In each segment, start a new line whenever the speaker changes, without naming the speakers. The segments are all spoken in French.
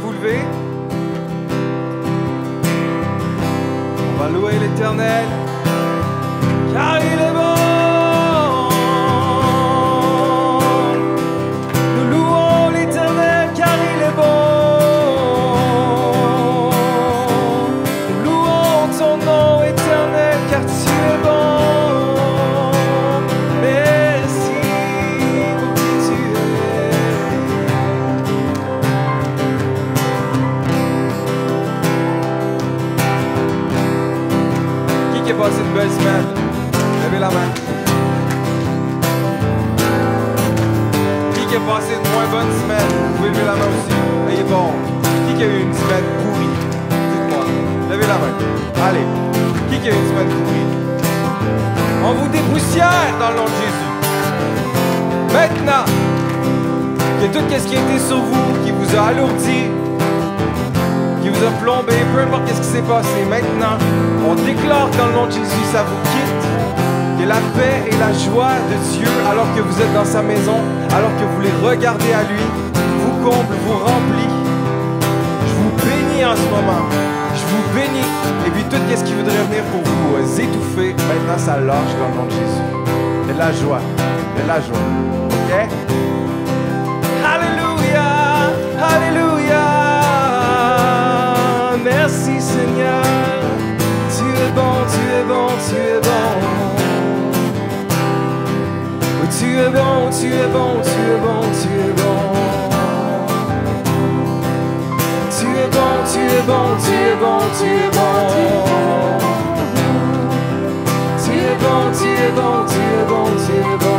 vous lever. On va louer l'Éternel, Vous pouvez lever la main aussi. Ayez bon. Qui qui a eu une semaine pourrie? Dites-moi. Levez la main. Allez. Qui qui a eu une semaine pourrie? On vous dépoussière dans le nom de Jésus. Maintenant que tout ce qui a été sur vous, qui vous a alourdi, qui vous a plombé, peu importe ce qui s'est passé, maintenant, on déclare dans le nom de Jésus, ça vous quitte. Que la paix et la joie de Dieu, alors que vous êtes dans sa maison, alors que vous les regardez à lui, vous comble, vous remplit. Je vous bénis en ce moment. Je vous bénis. Et puis tout ce qui voudrait venir pour vous euh, étouffer, maintenant ça lâche dans le nom de Jésus. De la joie. De la joie. OK? Alléluia! Alléluia! Merci Seigneur. Tu es bon, tu es bon, tu es bon. Tu es bon, tu es bon, tu es bon, tu es bon. Tu es bon, tu es bon, tu es bon, tu es bon. Tu es bon, tu es bon, tu es bon, tu es bon.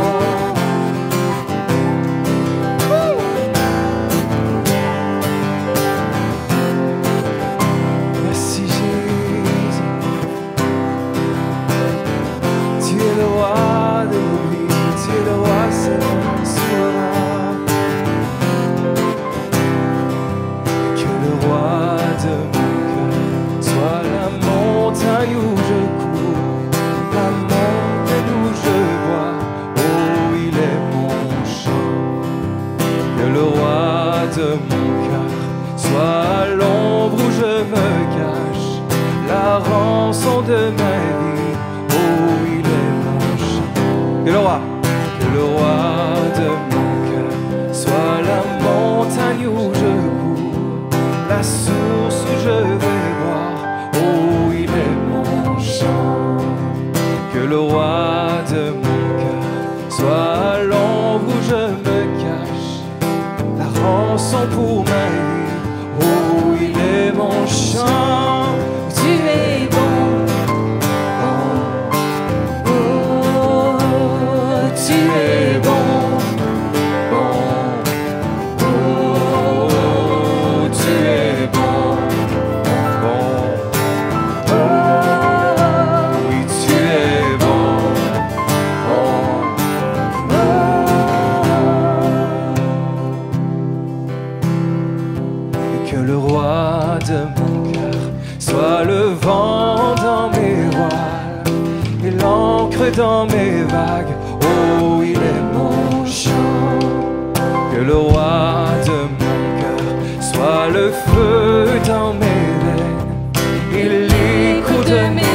Que le roi de mon cœur soit le vent dans mes voiles et l'encre dans mes vagues. Oh, il est mon chant. Que le roi de mon cœur soit le feu dans mes veines et l'écho de mes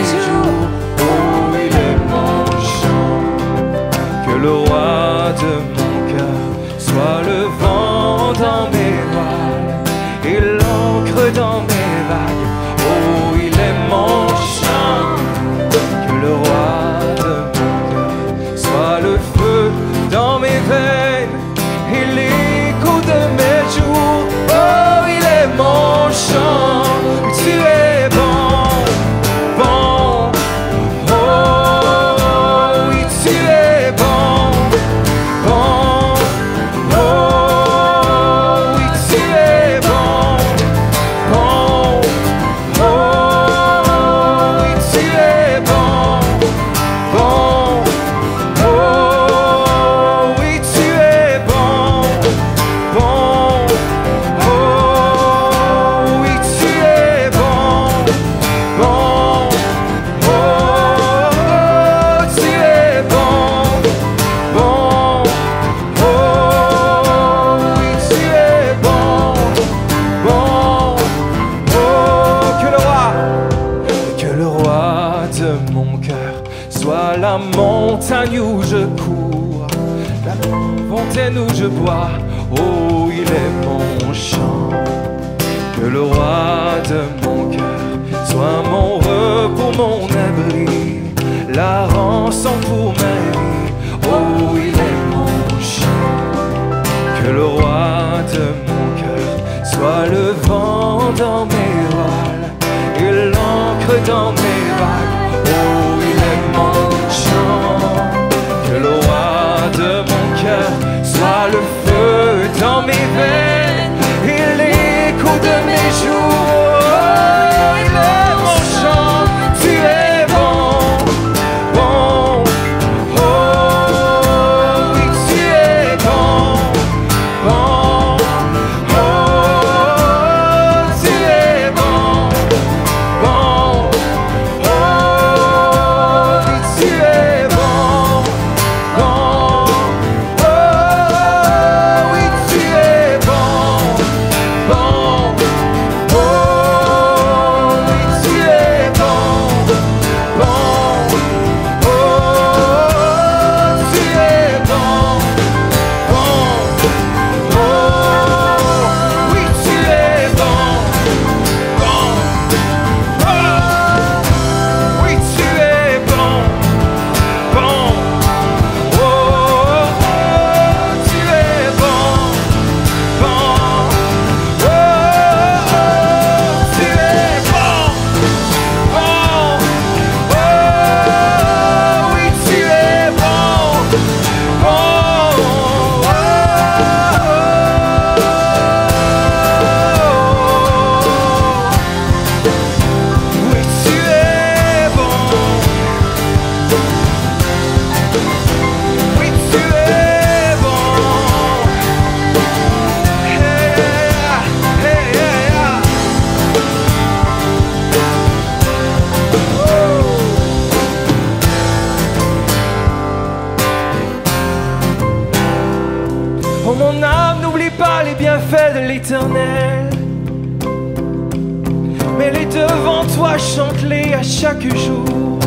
chaque jour.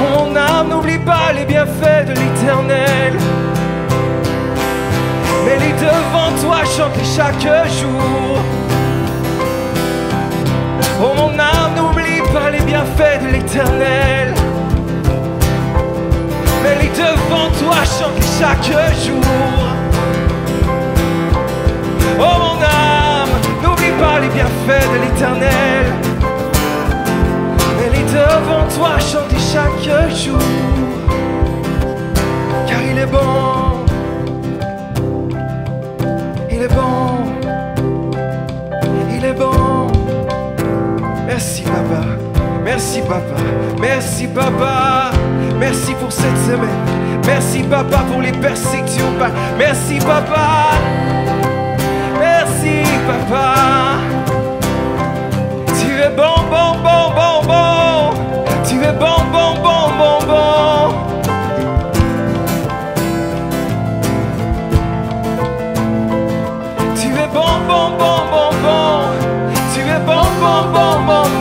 Mon âme, n'oublie pas les bienfaits de l'éternel. Mais les devant toi, chante-les chaque jour. Oh mon âme, n'oublie pas les bienfaits de l'éternel. Mais les devant toi, chante-les chaque jour. Oh mon âme, n'oublie pas les bienfaits de l'éternel. Devant toi, chante chaque jour. Car il est bon. Il est bon. Il est bon. Merci papa. Merci papa. Merci papa. Merci pour cette semaine. Merci papa pour les persécutions. Merci papa. Merci papa. Tu es bon, bon, bon, bon, bon. Bon, bon, bon,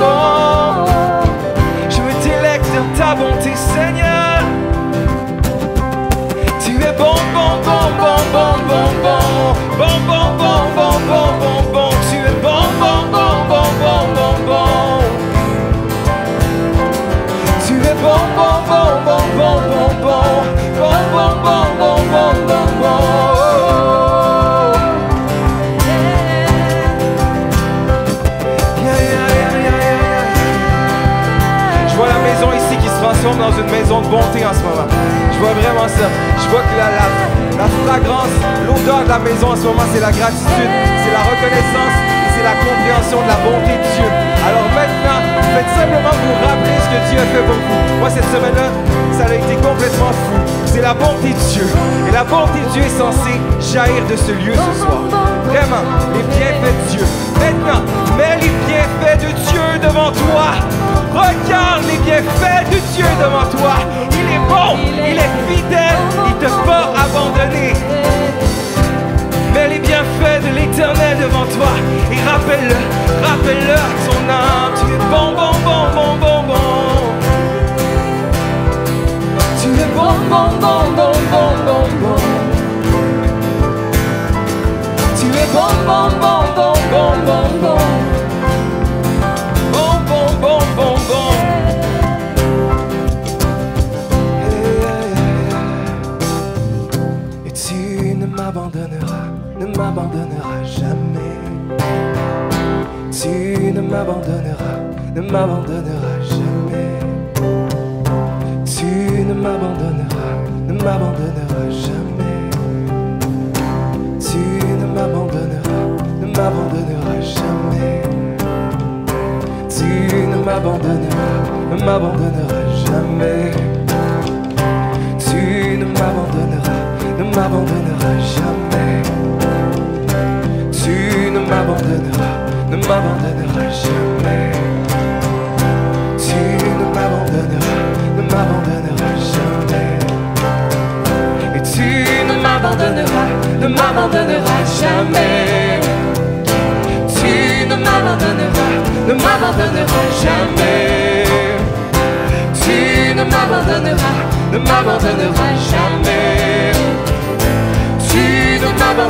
Je vois vraiment ça. Je vois que la, la, la fragrance, l'odeur de la maison en ce moment, c'est la gratitude, c'est la reconnaissance et c'est la compréhension de la bonté de Dieu. Alors maintenant, faites simplement vous rappeler ce que Dieu a fait pour vous. Moi, cette semaine-là, ça a été complètement fou. C'est la bonté de Dieu. Et la bonté de Dieu est censée jaillir de ce lieu ce soir. Vraiment, les bienfaits de Dieu. Maintenant, mets les bienfaits de Dieu devant toi. Regarde les bienfaits de Dieu devant toi. Il est bon, il est fidèle, il ne t'a pas abandonné. Mets les bienfaits de l'Éternel devant toi et rappelle-le, rappelle-le à ton âme. Tu es bon, bon, bon, bon, bon, bon. Tu es bon, bon, bon, bon, bon, bon, bon. Tu es bon, bon, bon, bon, bon, bon, bon. ne m'abandonneras jamais. Tu ne m'abandonneras, ne m'abandonneras jamais. Tu ne m'abandonneras, ne m'abandonneras jamais. Tu ne m'abandonneras, ne m'abandonneras jamais. Tu ne m'abandonneras, ne m'abandonneras jamais. Tu ne m'abandonneras, ne m'abandonneras jamais. Tu ne m'abandonneras jamais. Tu ne m'abandonneras, ne m'abandonneras jamais. Non, tu ne m'abandonneras, ne m'abandonneras jamais. Tu ne m'abandonneras, ne m'abandonneras jamais. Tu ne m'abandonneras, ne m'abandonneras jamais. Tu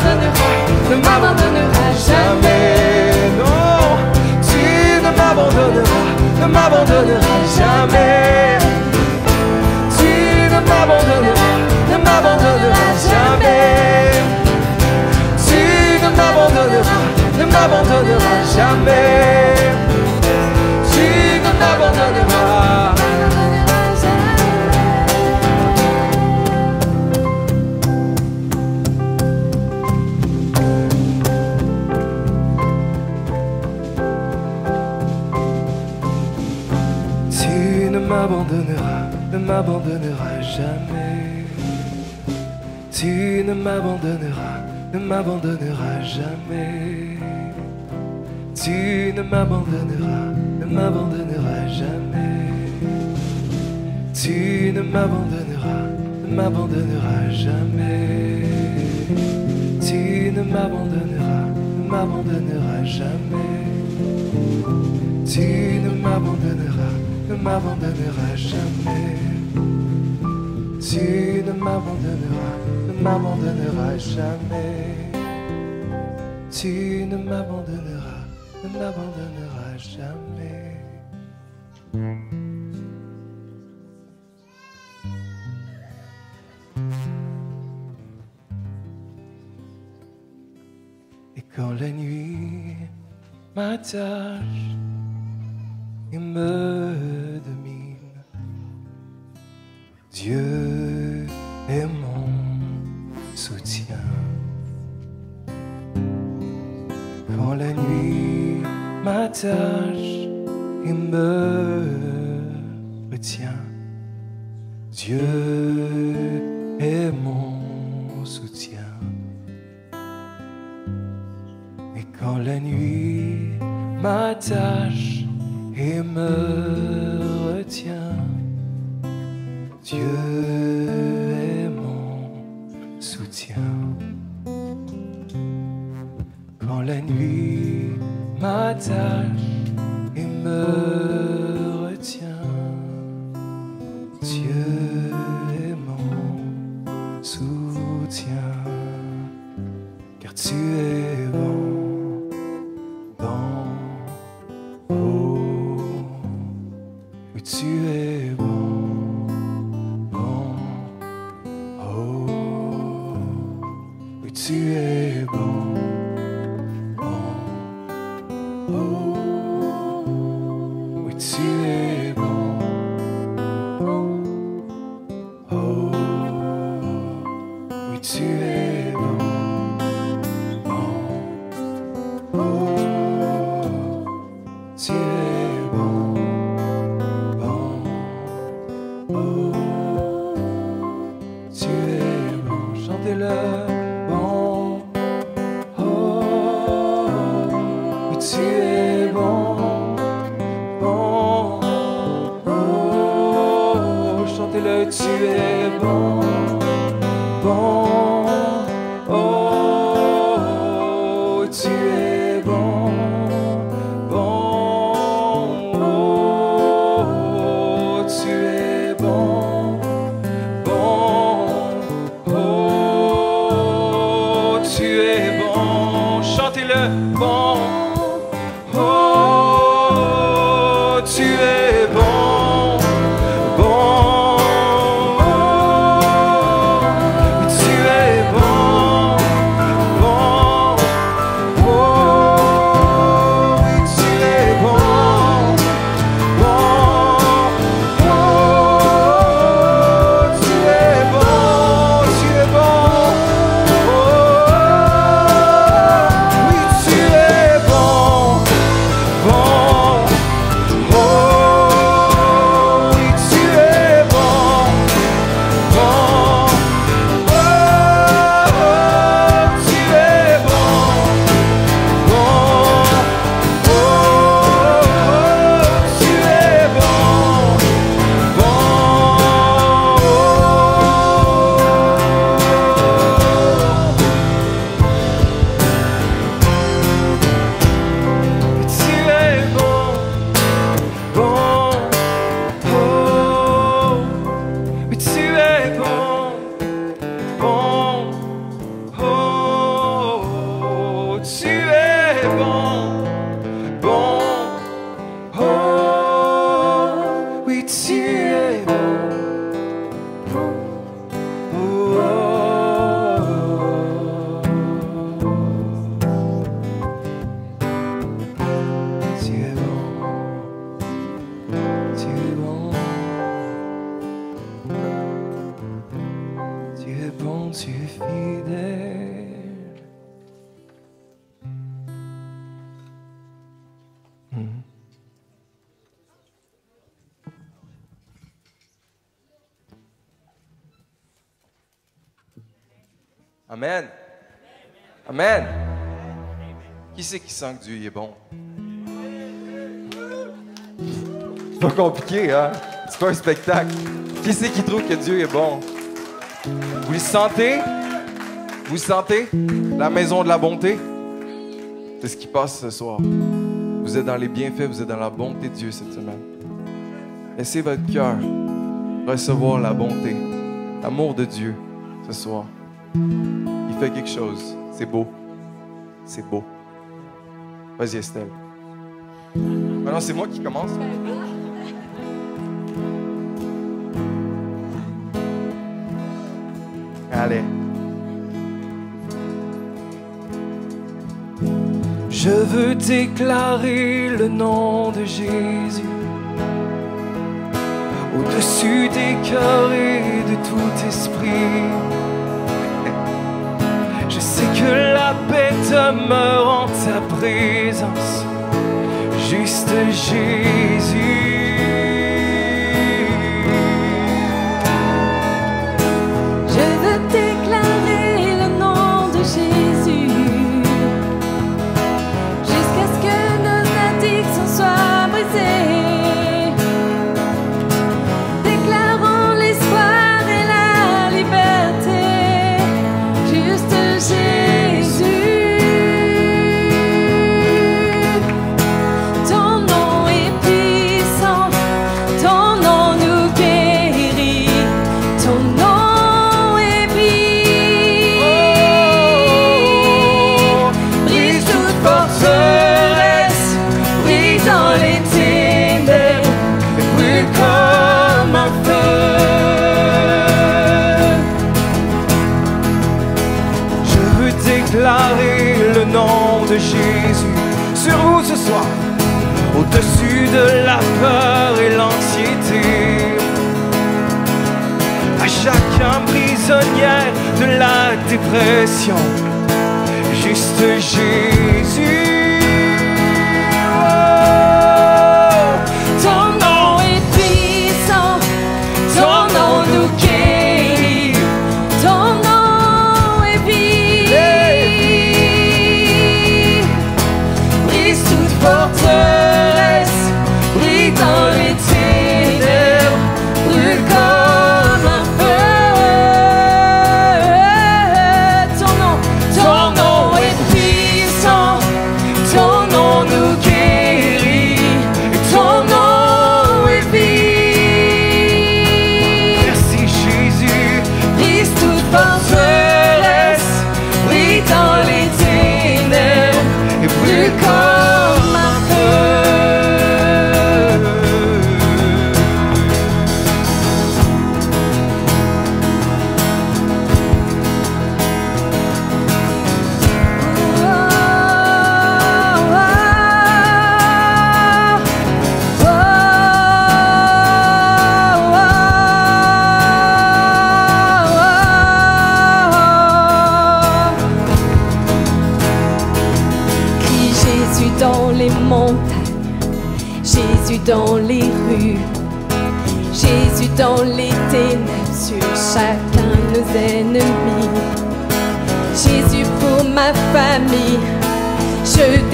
m'abandonneras, ne m'abandonneras jamais. Tu ne m'abandonneras, ne m'abandonneras jamais. Tu ne m'abandonneras, ne m'abandonneras jamais. Tu ne m'abandonneras, ne m'abandonneras jamais. Tu ne m'abandonneras, ne m'abandonneras jamais. Tu ne m'abandonneras, ne m'abandonneras jamais. Tu ne m'abandonneras, ne m'abandonneras jamais. Tu ne m'abandonneras, ne m'abandonneras jamais. Et quand la nuit m'attache et me Dieu est mon soutien. Quand la nuit m'attache et me retient, Dieu est mon soutien. Et quand la nuit m'attache et me retient, Dieu est mon soutien. Quand la nuit m'attache there. Fidèle. Mhm. Amen. Amen. Qui c'est qui sent que Dieu est bon? C'est pas compliqué, hein? C'est pas un spectacle. Qui c'est qui trouve que Dieu est bon? Vous sentez? Vous sentez? La maison de la bonté? C'est ce qui passe ce soir. Vous êtes dans les bienfaits, vous êtes dans la bonté de Dieu cette semaine. Laissez votre cœur recevoir la bonté, l'amour de Dieu ce soir. Il fait quelque chose. C'est beau. C'est beau. Vas-y, Estelle. Maintenant, c'est moi qui commence. Je veux déclarer le nom de Jésus au-dessus des cœurs et de tout esprit. Je sais que la paix demeure en ta présence, juste Jésus.
De la
dépression, juste Jésus.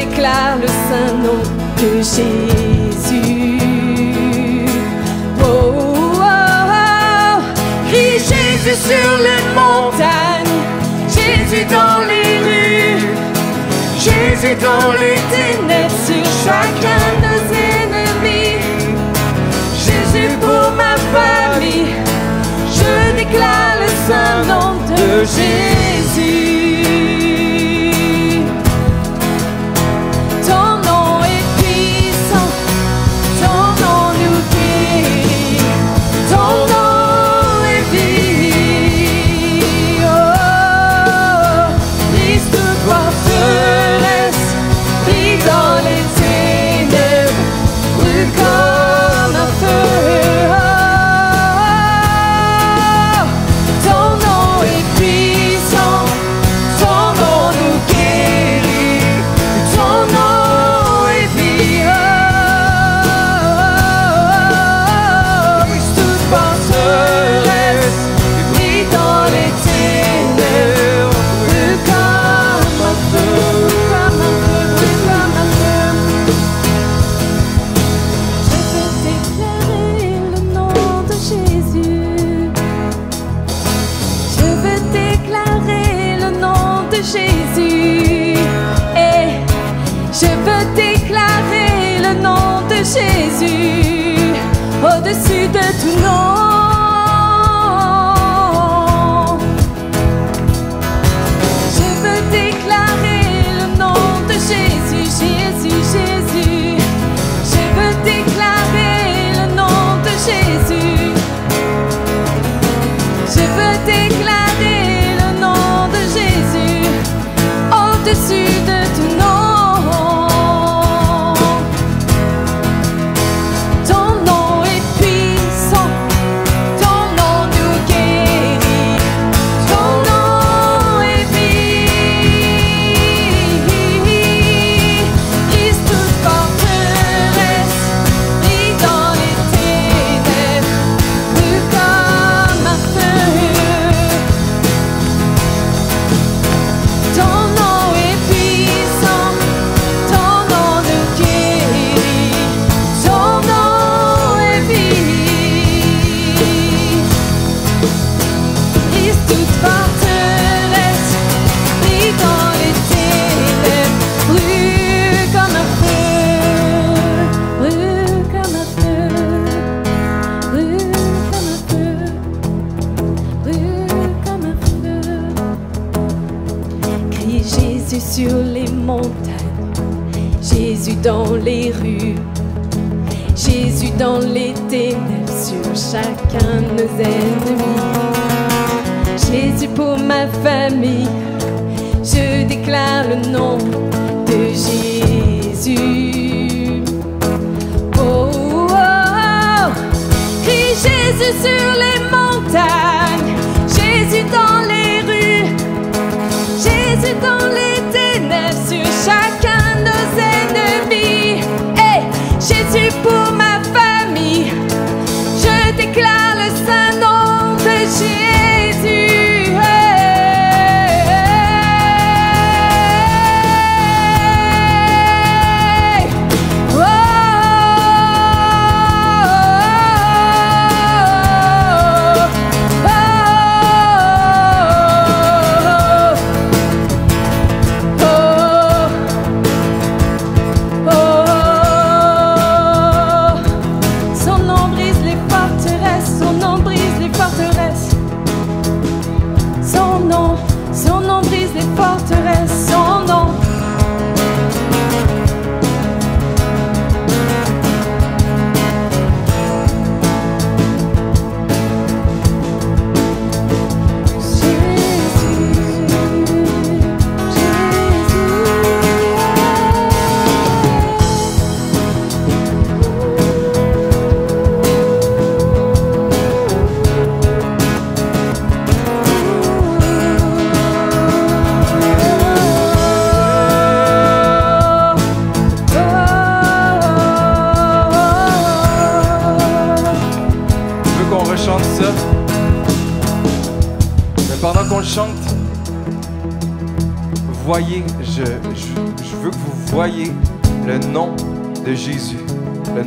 Déclare le saint nom de Jésus. Oh, oh, oh. Crie Jésus sur les montagnes, Jésus dans les rues. Jésus dans les ténèbres sur chacun de nos ennemis. Jésus pour ma famille, je déclare le saint nom de Jésus. De tout ennemis. Jésus pour ma famille,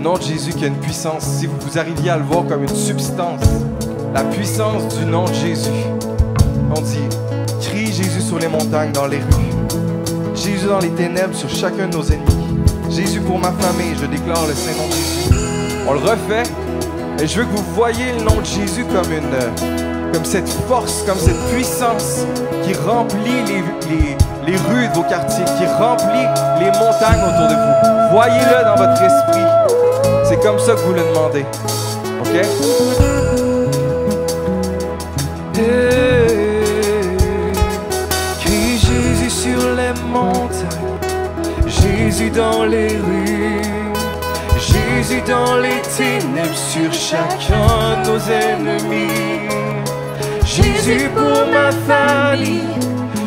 nom de Jésus
qui a une puissance. Si vous, arriviez à le voir comme une substance, la puissance du nom de Jésus. On dit, crie Jésus sur les montagnes, dans les rues. Jésus dans les ténèbres, sur chacun de nos ennemis. Jésus pour ma famille, je déclare le Saint-Nom de Jésus. On le refait. Et je veux que vous voyez le nom de Jésus comme une, euh, comme cette force, comme cette puissance qui remplit les, les- les rues de vos quartiers, qui remplit les montagnes autour de vous. Voyez-le dans votre esprit. Comme ça que vous le demandez. OK? Hey, Jésus sur les montagnes, Jésus dans les rues. Jésus dans les ténèbres sur chacun de nos ennemis. Jésus pour ma famille,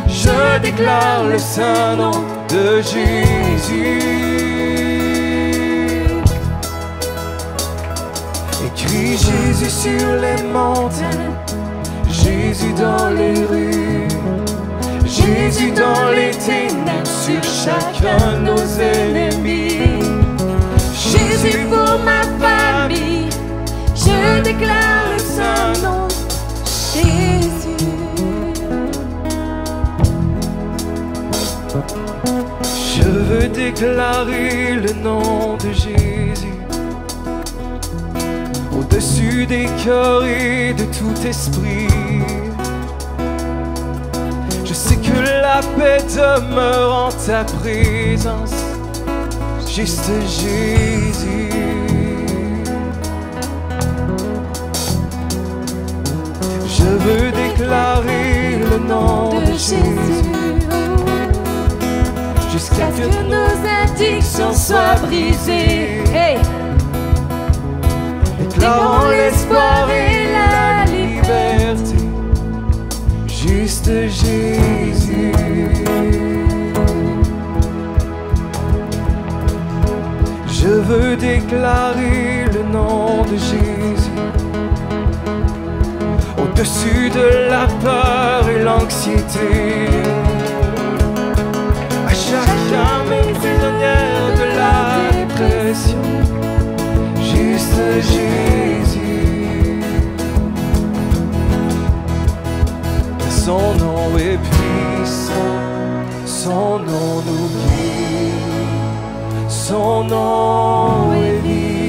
je déclare le saint nom de Jésus. Jésus sur les montagnes, Jésus dans les rues. Jésus dans les ténèbres sur chacun de nos ennemis.
Jésus pour ma famille, je déclare saint nom Jésus.
Je veux déclarer le nom de Jésus. Au-dessus des cœurs et de tout esprit. Je sais que la paix demeure en ta présence, juste Jésus. Je veux déclarer le nom de, Jésus jusqu'à ce
que nos addictions soient brisées. Hey,
Déclarant l'espoir et la liberté, juste Jésus. Je veux déclarer le nom de Jésus au-dessus de la peur et l'anxiété. À chacun mes prisonnières de la dépression. Son nom est puissant, son nom nous guérit, son nom est vie.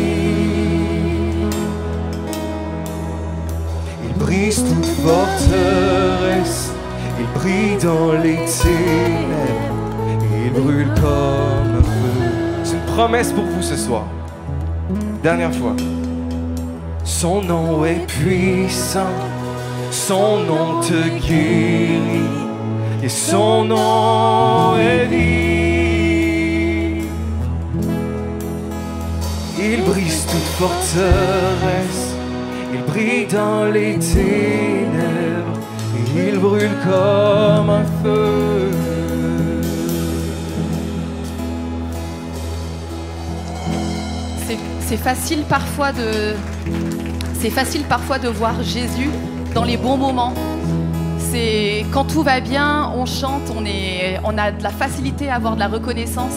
Il brise toute forteresse, il brille dans les ténèbres, il brûle comme un feu. C'est une promesse pour vous ce soir. Dernière fois. Son nom est puissant, son nom te guérit, et son nom est vie. Il brise toute forteresse, il brille dans les ténèbres, il brûle comme un feu.
C'est- facile parfois de c'est facile parfois de voir Jésus dans les bons moments. C'est quand tout va bien, on chante, on est on a de la facilité à avoir de la reconnaissance.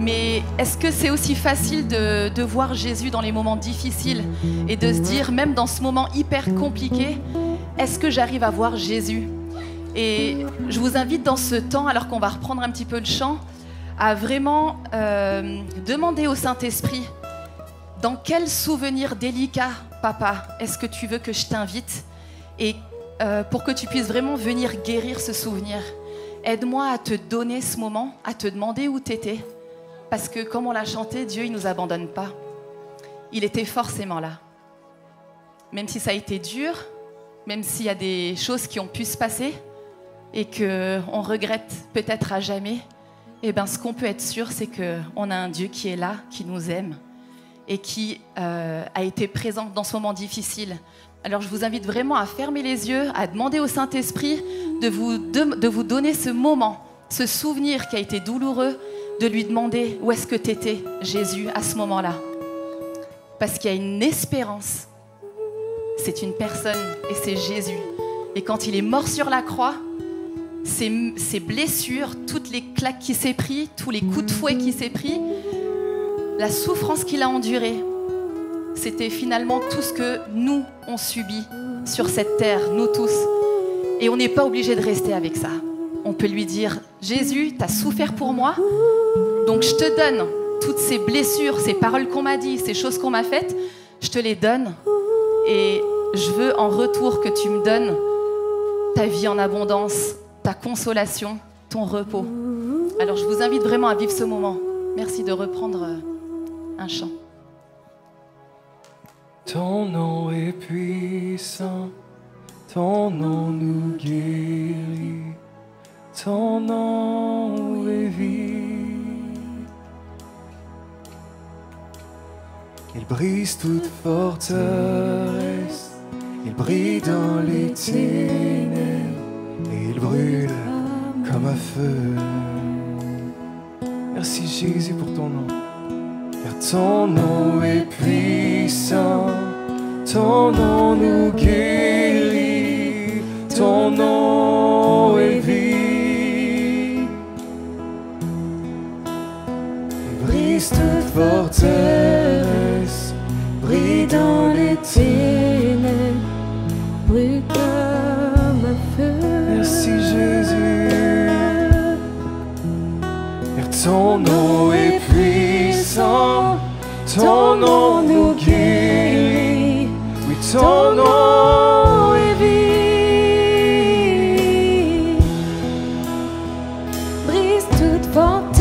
Mais est-ce que c'est aussi facile de, de voir Jésus dans les moments difficiles et de se dire, même dans ce moment hyper compliqué, est-ce que j'arrive à voir Jésus? Et je vous invite dans ce temps, alors qu'on va reprendre un petit peu le chant, à vraiment euh, demander au Saint-Esprit dans quel souvenir délicat, papa, est-ce que tu veux que je t'invite Et euh, pour que tu puisses vraiment venir guérir ce souvenir, aide-moi à te donner ce moment, à te demander où tu étais. Parce que comme on l'a chanté, Dieu, il ne nous abandonne pas. Il était forcément là. Même si ça a été dur, même s'il y a des choses qui ont pu se passer et qu'on regrette peut-être à jamais, eh ben, ce qu'on peut être sûr, c'est qu'on a un Dieu qui est là, qui nous aime et qui euh, a été présent dans ce moment difficile. Alors je vous invite vraiment à fermer les yeux, à demander au Saint-Esprit de vous, de, vous donner ce moment, ce souvenir qui a été douloureux, de lui demander où est-ce que tu étais, Jésus, à ce moment-là. Parce qu'il y a une espérance. C'est une personne et c'est Jésus. Et quand il est mort sur la croix, ses, ses blessures, toutes les claques qu'il s'est pris, tous les coups de fouet qu'il s'est pris, la souffrance qu'il a endurée, c'était finalement tout ce que nous, on subit sur cette terre, nous tous. Et on n'est pas obligé de rester avec ça. On peut lui dire, Jésus, tu as souffert pour moi, donc je te donne toutes ces blessures, ces paroles qu'on m'a dit, ces choses qu'on m'a faites, je te les donne. Et je veux en retour que tu me donnes ta vie en abondance, ta consolation, ton repos. Alors je vous invite vraiment à vivre ce moment. Merci de reprendre euh, un chant.
Ton nom est puissant, ton nom nous guérit, ton nom est vie. Il brise toute forteresse, il brille dans les ténèbres, et il brûle comme un feu. Merci Jésus pour ton nom. Car ton nom est puissant, ton nom nous guérit, ton nom est vie. Brise toute forteresse, brille dans les ténèbres,
brûle comme un feu.
Merci Jésus. Car ton nom est puissant, ton nom nous guérit,
nom est vie. Brise toute forteresse,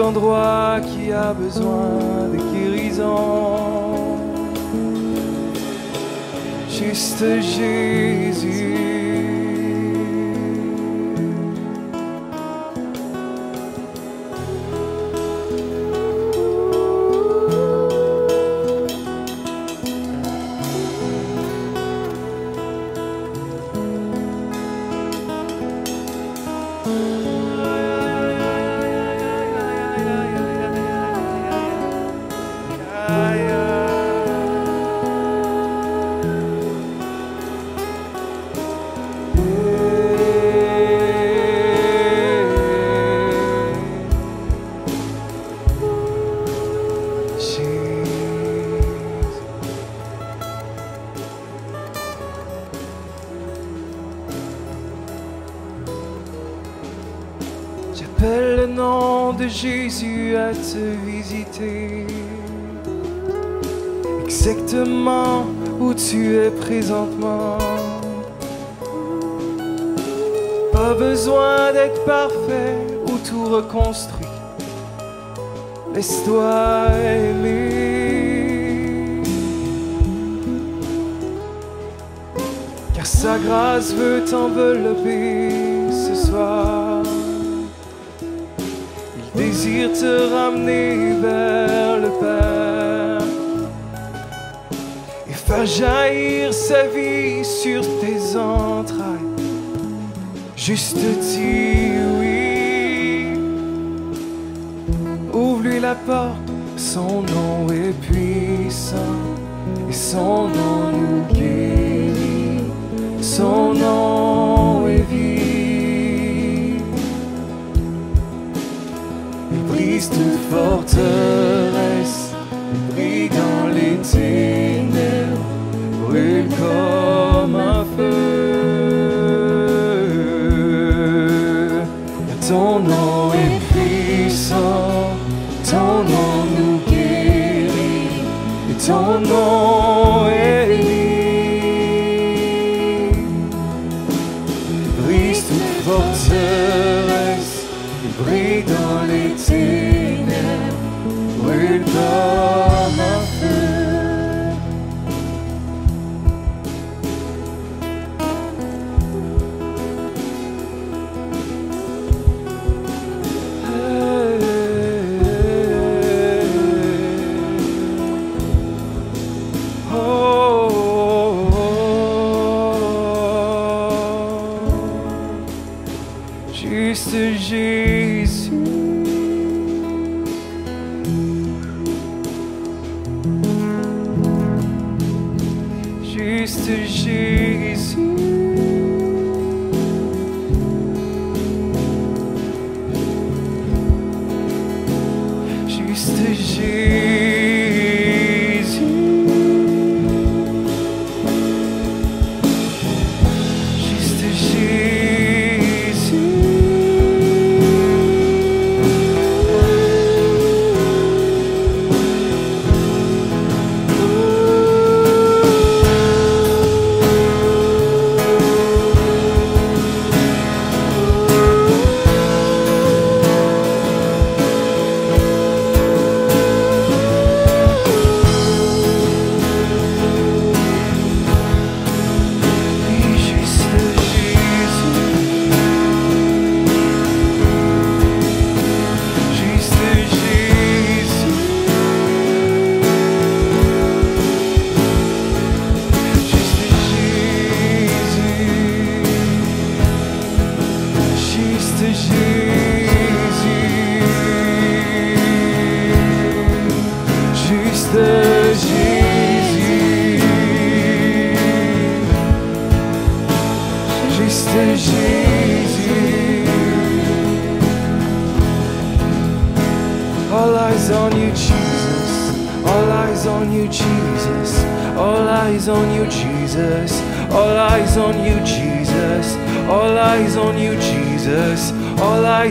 endroit qui a besoin de guérison. Juste Jésus. Parfait ou tout reconstruit. Laisse-toi aimer. Car sa grâce veut t'envelopper ce soir. Il désire te ramener vers le Père et faire jaillir sa vie sur tes entrailles. Juste dis oui. Ouvre-lui la porte, son nom est puissant et son nom nous guérit. Son nom est vie. Brise toute forteresse, il brille dans les ténèbres, brûle comme et ton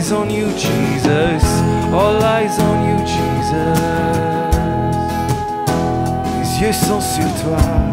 lies on you, Jesus. All lies on you, Jesus. Les yeux sont sur toi.